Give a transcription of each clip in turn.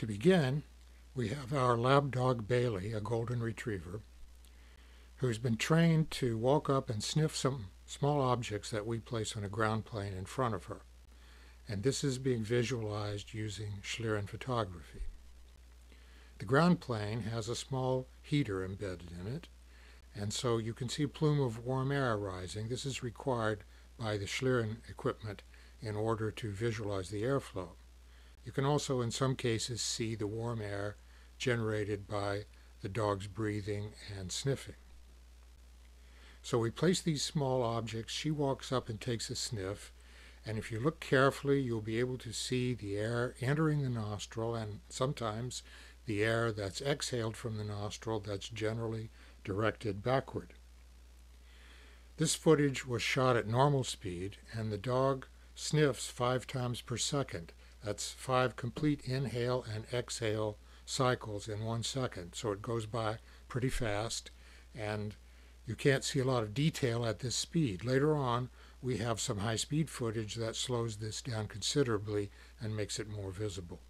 To begin, we have our lab dog Bailey, a golden retriever, who's been trained to walk up and sniff some small objects that we place on a ground plane in front of her. And this is being visualized using Schlieren photography. The ground plane has a small heater embedded in it, and so you can see a plume of warm air rising. This is required by the Schlieren equipment in order to visualize the airflow. You can also in some cases see the warm air generated by the dog's breathing and sniffing. So we place these small objects, she walks up and takes a sniff, and if you look carefully you'll be able to see the air entering the nostril and sometimes the air that's exhaled from the nostril that's generally directed backward. This footage was shot at normal speed and the dog sniffs five times per second that's five complete inhale and exhale cycles in one second. So it goes by pretty fast and you can't see a lot of detail at this speed. Later on, we have some high-speed footage that slows this down considerably and makes it more visible.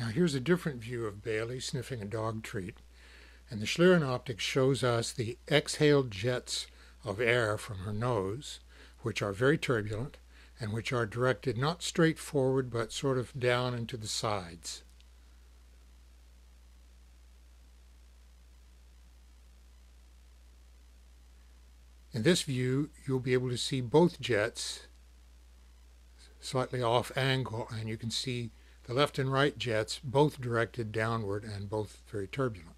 Now here's a different view of Bailey sniffing a dog treat. And the Schlieren optic shows us the exhaled jets of air from her nose, which are very turbulent and which are directed not straight forward but sort of down into the sides. In this view, you'll be able to see both jets slightly off angle, and you can see the left and right jets, both directed downward and both very turbulent.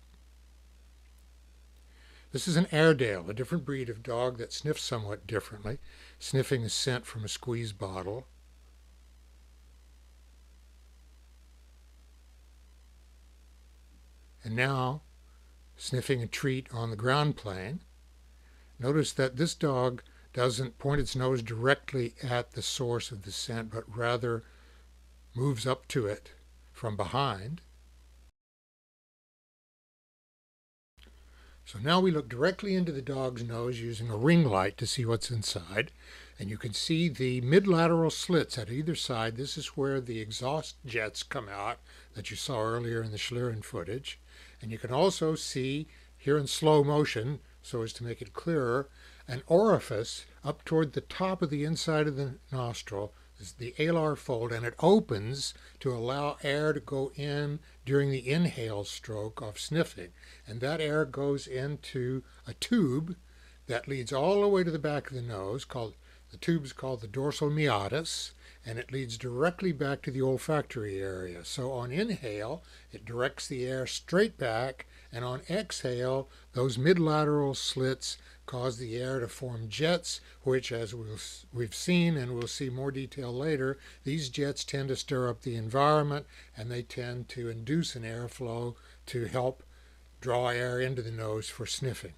This is an Airedale, a different breed of dog that sniffs somewhat differently, sniffing a scent from a squeeze bottle. And now, sniffing a treat on the ground plane. Notice that this dog doesn't point its nose directly at the source of the scent, but rather moves up to it from behind. So now we look directly into the dog's nose using a ring light to see what's inside. And you can see the mid-lateral slits at either side. This is where the exhaust jets come out that you saw earlier in the Schlieren footage. And you can also see here in slow motion, so as to make it clearer, an orifice up toward the top of the inside of the nostril the alar fold and it opens to allow air to go in during the inhale stroke of sniffing. And that air goes into a tube that leads all the way to the back of the nose called the tube is called the dorsal meatus and it leads directly back to the olfactory area. So on inhale, it directs the air straight back, and on exhale, those midlateral slits cause the air to form jets, which, as we we've seen and we'll see more detail later, these jets tend to stir up the environment and they tend to induce an airflow to help draw air into the nose for sniffing.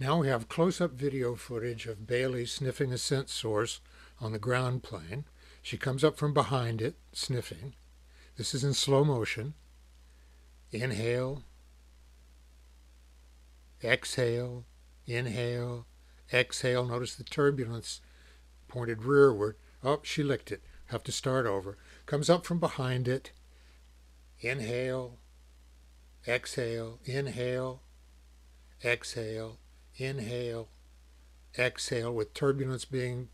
Now we have close-up video footage of Bailey sniffing a scent source on the ground plane. She comes up from behind it, sniffing. This is in slow motion. Inhale, exhale, inhale, exhale. Notice the turbulence pointed rearward. Oh, she licked it. Have to start over. Comes up from behind it. Inhale, exhale, inhale, exhale, inhale, exhale, with turbulence being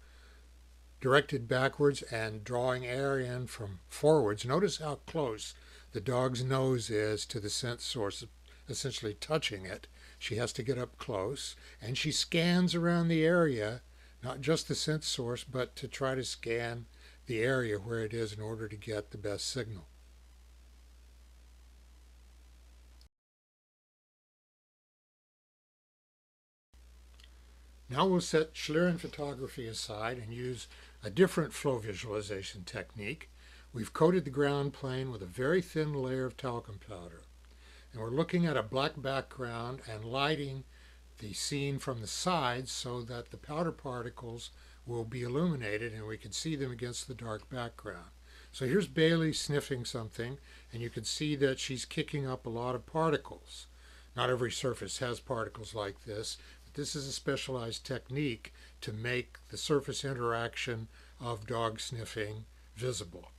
directed backwards and drawing air in from forwards. Notice how close the dog's nose is to the scent source, essentially touching it. She has to get up close, and she scans around the area. not just the scent source, but to try to scan the area where it is in order to get the best signal. Now we'll set Schlieren photography aside and use a different flow visualization technique. We've coated the ground plane with a very thin layer of talcum powder. And we're looking at a black background and lighting the scene from the sides so that the powder particles will be illuminated and we can see them against the dark background. So here's Bailey sniffing something and you can see that she's kicking up a lot of particles. Not every surface has particles like this, this is a specialized technique to make the surface interaction of dog sniffing visible.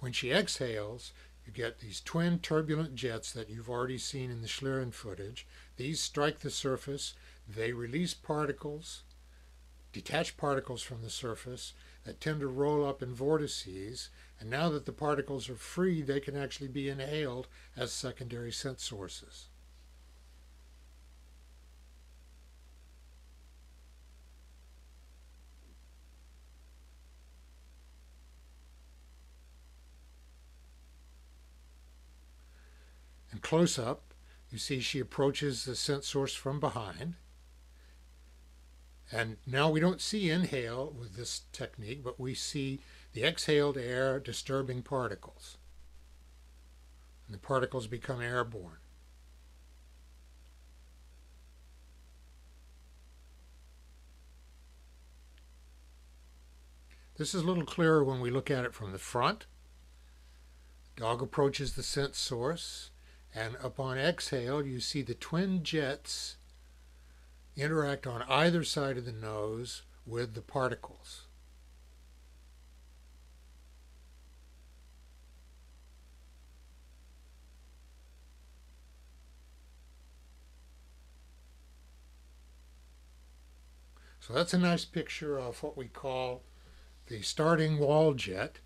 When she exhales, you get these twin turbulent jets that you've already seen in the Schlieren footage. These strike the surface, they release particles, detached particles from the surface that tend to roll up in vortices, and now that the particles are free, they can actually be inhaled as secondary scent sources. Close up, you see she approaches the scent source from behind. And now we don't see inhale with this technique, but we see the exhaled air disturbing particles. And the particles become airborne. This is a little clearer when we look at it from the front. Dog approaches the scent source. And upon exhale, you see the twin jets interact on either side of the nose with the particles. So that's a nice picture of what we call the starting wall jet.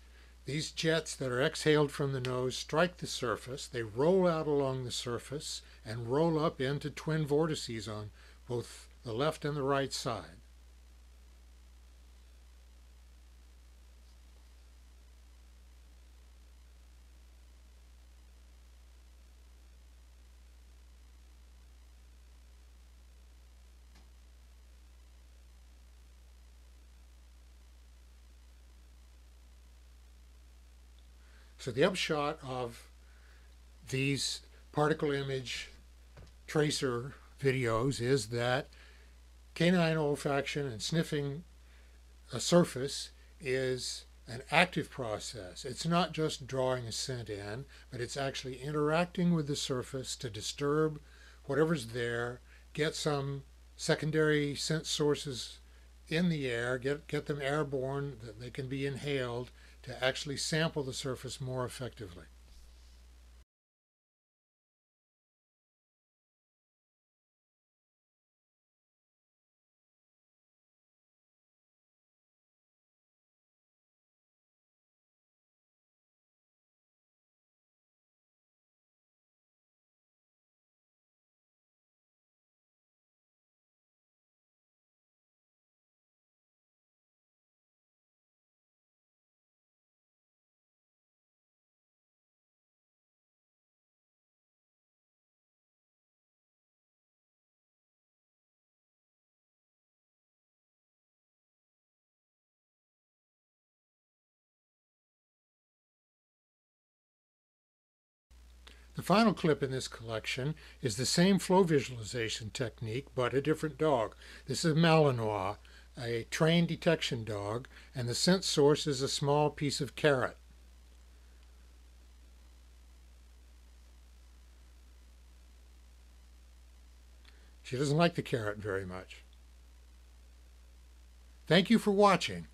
These jets that are exhaled from the nose strike the surface, they roll out along the surface and roll up into twin vortices on both the left and the right side. So the upshot of these particle image tracer videos is that canine olfaction and sniffing a surface is an active process. It's not just drawing a scent in, but it's actually interacting with the surface to disturb whatever's there, get some secondary scent sources in the air, get, get them airborne, that they can be inhaled, to actually sample the surface more effectively. The final clip in this collection is the same flow visualization technique, but a different dog. This is Malinois, a trained detection dog, and the scent source is a small piece of carrot. She doesn't like the carrot very much. Thank you for watching.